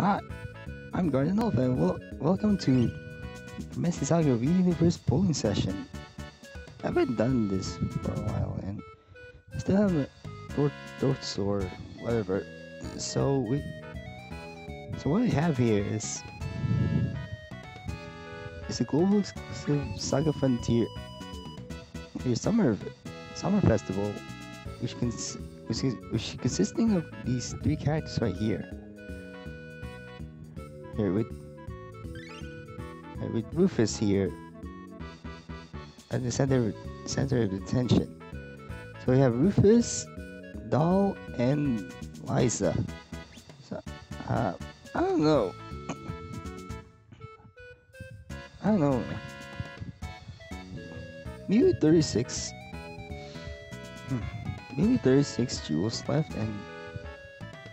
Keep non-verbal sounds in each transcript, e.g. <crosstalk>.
Hi, I'm Gardenolva and wel welcome to Messy Saga Universe polling session. I haven't done this for a while and I still have a throat, throat sore, whatever. So we, so what we have here is is a global exclusive Saga Frontier here summer summer festival, which cons which is which is consisting of these three characters right here. Here with with Roufas here at the center center of attention. So we have Roufas, Doll, and Lyza. So uh, I don't know. I don't know. Maybe 36. Hmm, Maybe 36 jewels left and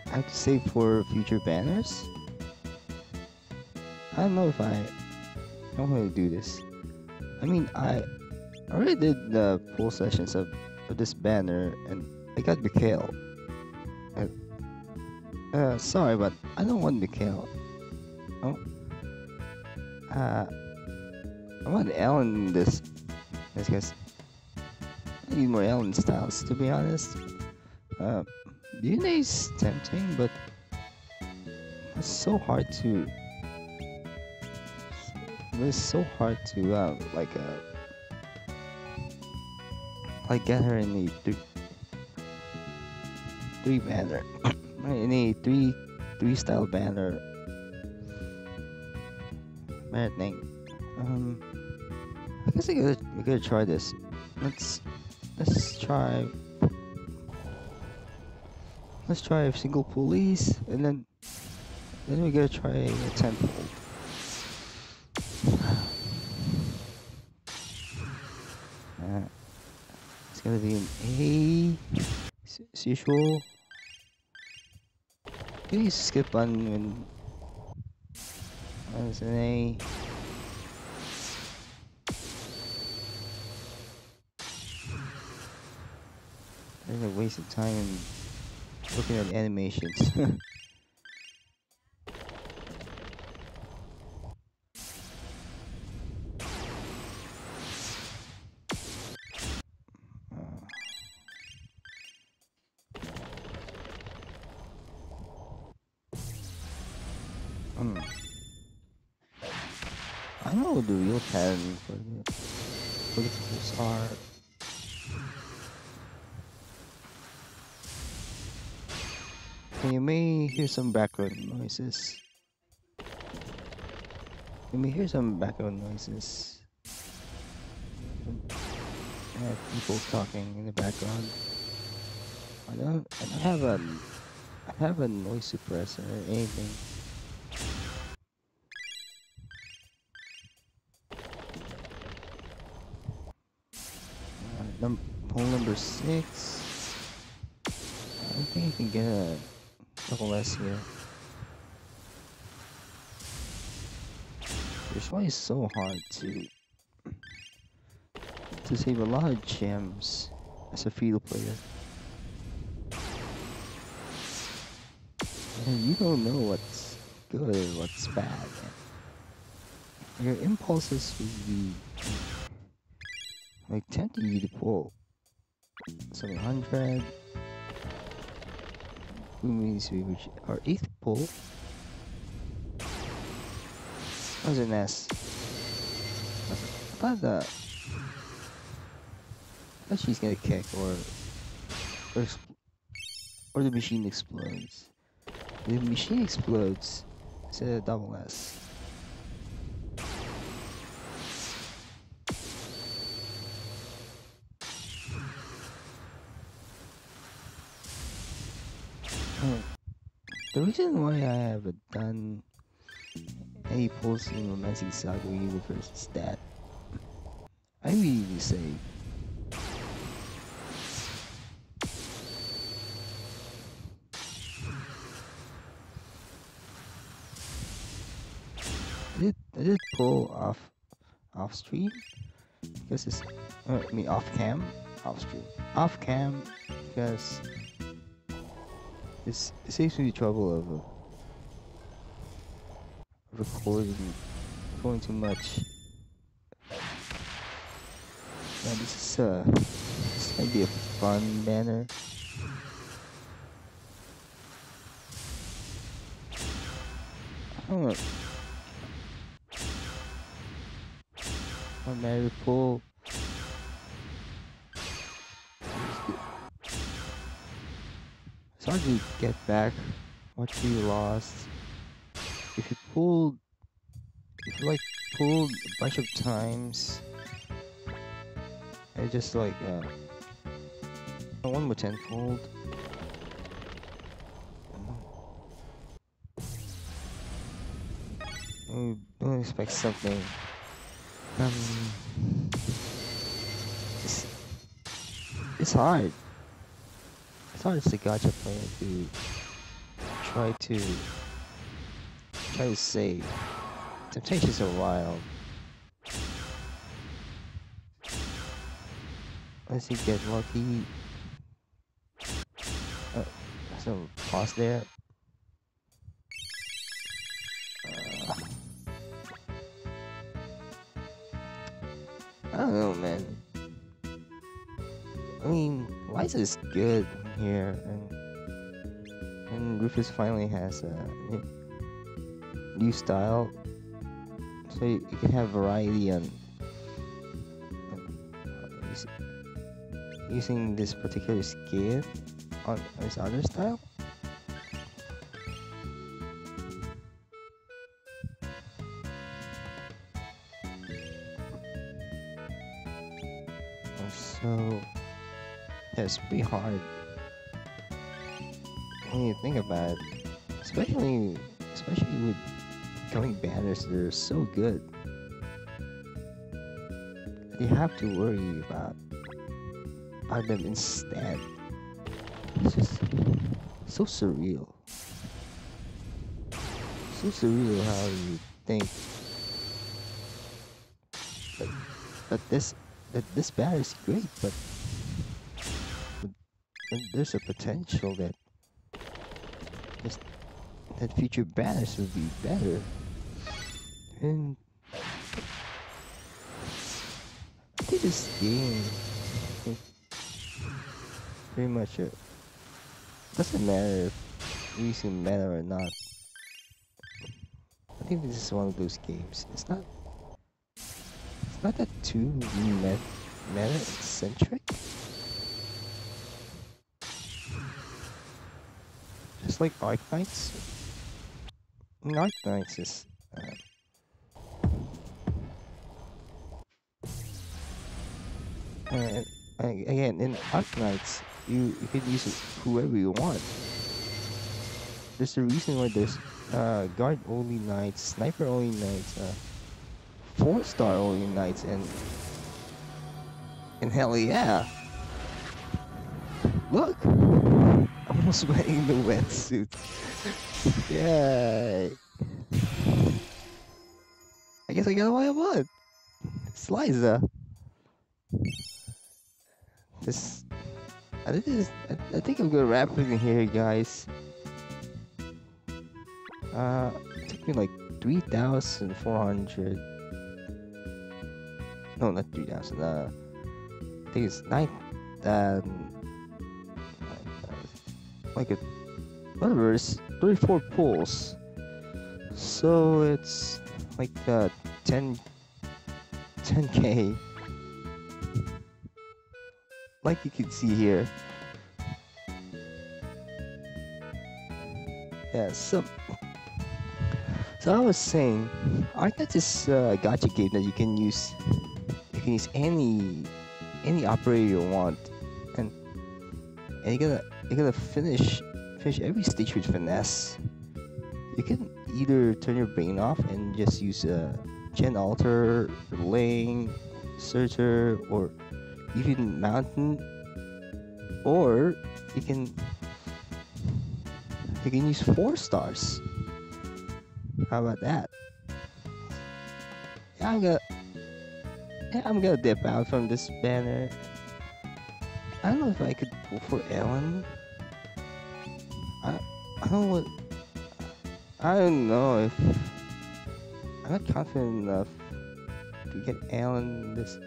I have to save for future banners. I don't know if I I'm gonna do this. I mean I already did the full sessions of, of this banner and I got Mikhail. Uh, uh sorry but I don't want Mikhail. Oh. Uh I want Ellen in this this guy's I need more Ellen styles to be honest. Uh DNA is tempting but it's so hard to it's so hard to uh, like uh like get her in the three three banner <coughs> in a three three style banner banner thing. Um I guess I gotta we gotta try this. Let's let's try let's try a single police and then then we gotta try a tenfold. Uh, it's gonna be an A as usual. Please skip on when it's an A. There's a waste of time looking at animations. <laughs> Know what the real pattern for you may hear some background noises. You may hear some background noises. I have people talking in the background. I don't, I don't have a, I have a noise suppressor or anything. Num number six. I don't think I can get a double S here. This one is so hard to to save a lot of gems as a field player. And you don't know what's good what's bad. Your impulses will be like tempting you to pull. 700 who means we reach our eighth pull. That was S I thought that? Thought she's gonna kick or or, or the machine explodes. The machine explodes. It's a double S The reason why I haven't done any pulls in Romancing Saga Universe is that I really say I did, I did pull off off stream? Because it's uh, I mean off cam off stream off cam because it's, it saves me the trouble of uh, recording recording too much. Yeah, this is uh this might be a fun banner. I don't know. Mary pull. Hard to get back what you lost. If you pulled, if you like pulled a bunch of times, and just like uh, one more tenfold. I don't expect something. Um, it's, it's hard. It's hard as a gacha player to try to try to save. Temptations are wild. Unless you get lucky. Oh, so pause there. Uh, I don't know, man. I mean, Lyza is this good here, and and Roufas finally has a new, style, so you, you can have variety on, using this particular skill on his other style. So it's pretty hard when you think about it, especially especially with coming banners that are so good. You have to worry about them instead. It's just so surreal. So surreal how you think that, that this that this banner is great, but, but there's a potential that this, that future banners would be better. And I think this game pretty much it. Doesn't matter if using meta or not. I think this is one of those games. It's not. It's not that too meta, meta centric. Like Arc Knights. I mean, Arc Knights is. Uh, and, and again, in Arknights, you, you can use whoever you want. There's a reason why there's uh, guard only knights, sniper only knights, uh, four star only knights, and and hell yeah! Look, almost <laughs> wearing the wetsuit. Yay! I guess I got what I want. It's Lyza. This, I think this, I, I think I'm gonna wrap it in here, guys. Uh, it took me like 3,400. No, not 3,000. Uh, I think it's 9. Um, like a. Whatever, it's 34 pulls. So it's like uh, 10. 10k. Like you can see here. Yeah, so so I was saying, Arknights is a gacha game that you can use. You can use any any operator you want, and and you gotta you gotta finish finish every stage with finesse. You can either turn your brain off and just use a gen alter, lane, searcher, or even mountain, or you can you can use four stars. How about that? Yeah, I'm gonna yeah, I'm gonna dip out from this banner. I don't know if I could pull for Ellen. I don't know I don't know if I'm not confident enough to get Ellen this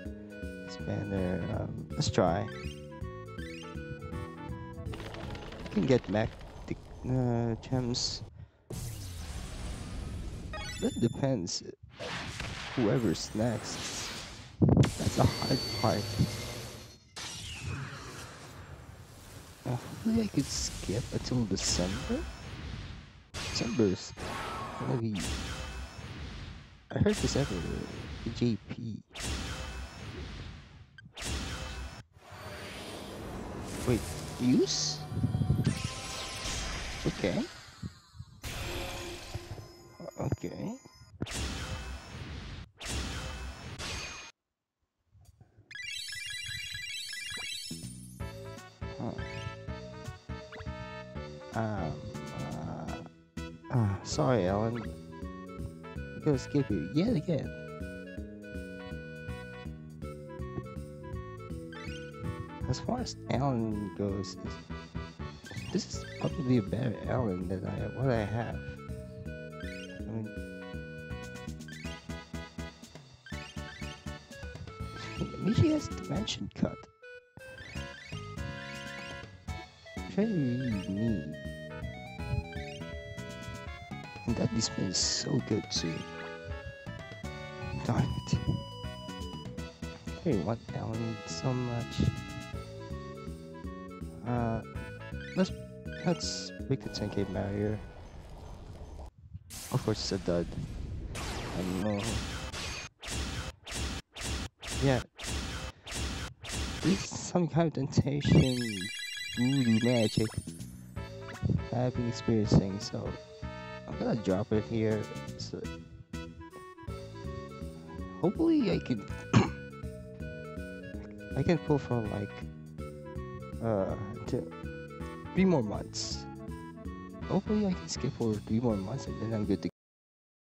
this banner. Um, let's try. I can get the uh, gems. That depends. Whoever's next. That's a hard part. Hopefully I could skip until December. December's gonna. I heard December JP. Wait, use? Okay. Sorry, Ellen. I'm gonna skip you yet again. As far as Ellen goes, this is probably a better Ellen than I what I have. I mean, Michi has dimension cut. Which I really need. And that display is so good too. Darn it. I really want Ellen so much. Uh, let's let's break the 10k barrier. Of course, it's a dud. I know. Yeah. This is some kind of temptation, voodoo magic I've been experiencing, so I'm gonna drop it here. So hopefully I can <coughs> I can pull for like uh t- three more months. Hopefully I can skip for three more months and then I'm good to